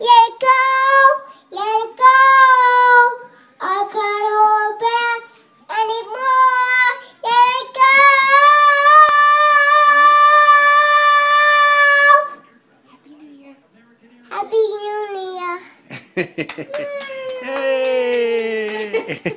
let it go, let it go. I can't hold back anymore. Let it go. Happy New Year. Happy New Year. hey!